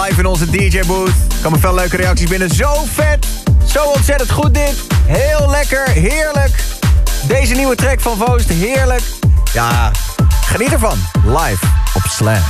Live in onze DJ-booth. Komen veel leuke reacties binnen. Zo vet! Zo ontzettend goed dit. Heel lekker, heerlijk. Deze nieuwe track van Vost, heerlijk. Ja, geniet ervan. Live op Slam.